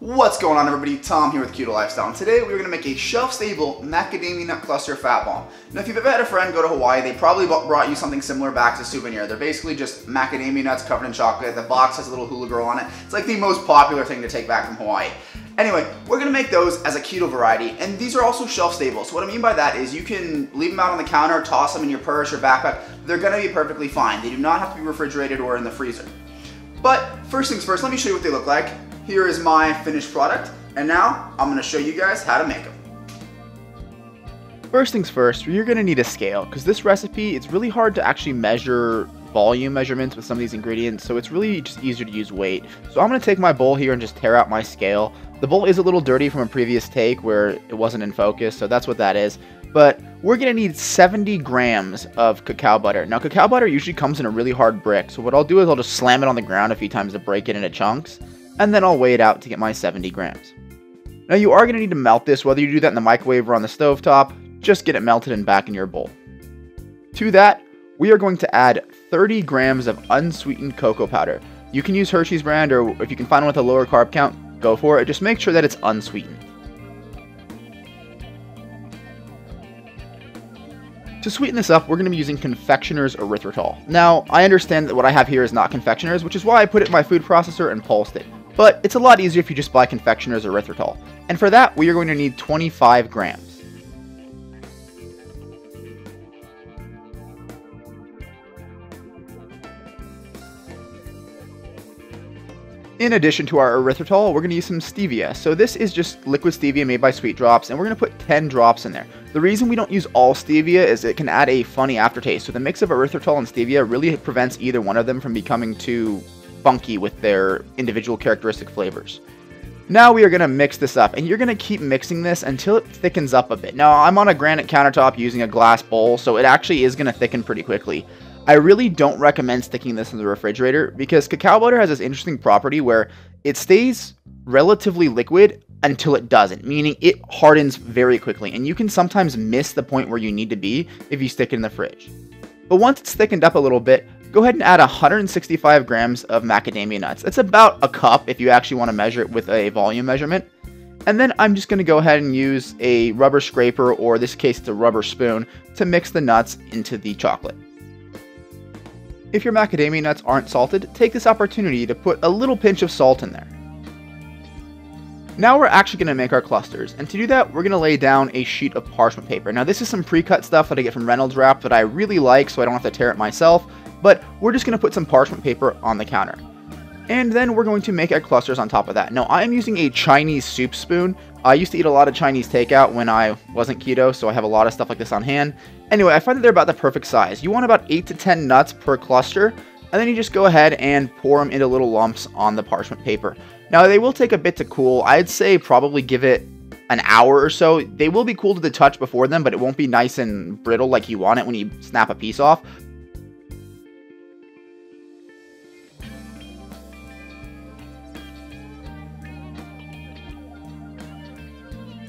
What's going on everybody? Tom here with Keto Lifestyle and today we're going to make a shelf-stable macadamia nut cluster fat bomb. Now if you've ever had a friend go to Hawaii, they probably brought you something similar back as a souvenir. They're basically just macadamia nuts covered in chocolate. The box has a little hula girl on it. It's like the most popular thing to take back from Hawaii. Anyway, we're gonna make those as a keto variety, and these are also shelf stable. So what I mean by that is you can leave them out on the counter, toss them in your purse or backpack. They're gonna be perfectly fine. They do not have to be refrigerated or in the freezer. But first things first, let me show you what they look like. Here is my finished product. And now I'm gonna show you guys how to make them. First things first, you're gonna need a scale because this recipe, it's really hard to actually measure volume measurements with some of these ingredients, so it's really just easier to use weight. So I'm gonna take my bowl here and just tare out my scale. The bowl is a little dirty from a previous take where it wasn't in focus, so that's what that is. But we're gonna need 70 grams of cacao butter. Now cacao butter usually comes in a really hard brick, so what I'll do is I'll just slam it on the ground a few times to break it into chunks, and then I'll weigh it out to get my 70 grams. Now you are going to need to melt this, whether you do that in the microwave or on the stove top, just get it melted and back in your bowl. To that, we are going to add 30 grams of unsweetened cocoa powder. You can use Hershey's brand, or if you can find one with a lower carb count, go for it. Just make sure that it's unsweetened. To sweeten this up, we're going to be using confectioner's erythritol. Now, I understand that what I have here is not confectioner's, which is why I put it in my food processor and pulsed it. But it's a lot easier if you just buy confectioner's erythritol. And for that, we are going to need 25 grams. In addition to our erythritol, we're going to use some stevia. So this is just liquid stevia made by Sweet Drops, and we're going to put 10 drops in there. The reason we don't use all stevia is it can add a funny aftertaste. So the mix of erythritol and stevia really prevents either one of them from becoming too funky with their individual characteristic flavors. Now we are going to mix this up, and you're going to keep mixing this until it thickens up a bit. Now I'm on a granite countertop using a glass bowl, so it actually is going to thicken pretty quickly. I really don't recommend sticking this in the refrigerator because cacao butter has this interesting property where it stays relatively liquid until it doesn't, meaning it hardens very quickly, and you can sometimes miss the point where you need to be if you stick it in the fridge. But once it's thickened up a little bit, go ahead and add 165 grams of macadamia nuts. It's about a cup if you actually want to measure it with a volume measurement. And then I'm just going to go ahead and use a rubber scraper, or in this case it's a rubber spoon, to mix the nuts into the chocolate. If your macadamia nuts aren't salted, take this opportunity to put a little pinch of salt in there. Now we're actually going to make our clusters, and to do that, we're going to lay down a sheet of parchment paper. Now this is some pre-cut stuff that I get from Reynolds Wrap that I really like, so I don't have to tear it myself, but we're just going to put some parchment paper on the counter. And then we're going to make our clusters on top of that. Now I am using a Chinese soup spoon. I used to eat a lot of Chinese takeout when I wasn't keto, so I have a lot of stuff like this on hand. Anyway, I find that they're about the perfect size. You want about 8 to 10 nuts per cluster, and then you just go ahead and pour them into little lumps on the parchment paper. Now, they will take a bit to cool. I'd say probably give it an hour or so. They will be cool to the touch before them, but it won't be nice and brittle like you want it when you snap a piece off.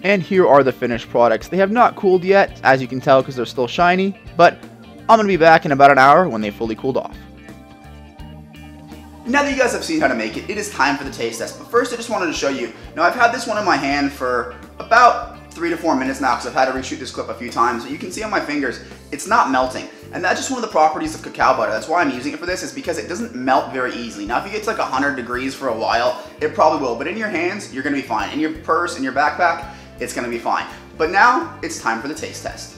And here are the finished products. They have not cooled yet, as you can tell because they're still shiny, but I'm going to be back in about an hour when they fully cooled off. Now that you guys have seen how to make it, it is time for the taste test. But first I just wanted to show you, now I've had this one in my hand for about three to four minutes now because I've had to reshoot this clip a few times. You can see on my fingers, it's not melting. And that's just one of the properties of cacao butter. That's why I'm using it for this, is because it doesn't melt very easily. Now if you get to like 100 degrees for a while, it probably will. But in your hands, you're gonna be fine. In your purse, in your backpack, it's gonna be fine. But now, it's time for the taste test.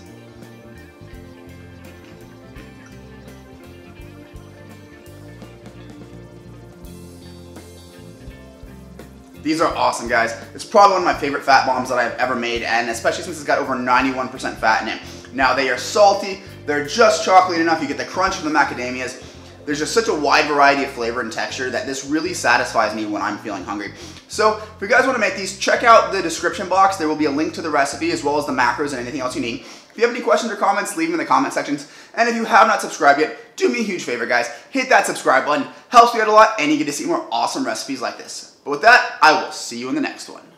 These are awesome, guys. It's probably one of my favorite fat bombs that I've ever made, and especially since it's got over 91% fat in it. Now, they are salty, they're just chocolatey enough, you get the crunch of the macadamias, there's just such a wide variety of flavor and texture that this really satisfies me when I'm feeling hungry. So if you guys want to make these, check out the description box. There will be a link to the recipe as well as the macros and anything else you need. If you have any questions or comments, leave them in the comment sections. And if you have not subscribed yet, do me a huge favor, guys. Hit that subscribe button. Helps me out a lot, and you get to see more awesome recipes like this. But with that, I will see you in the next one.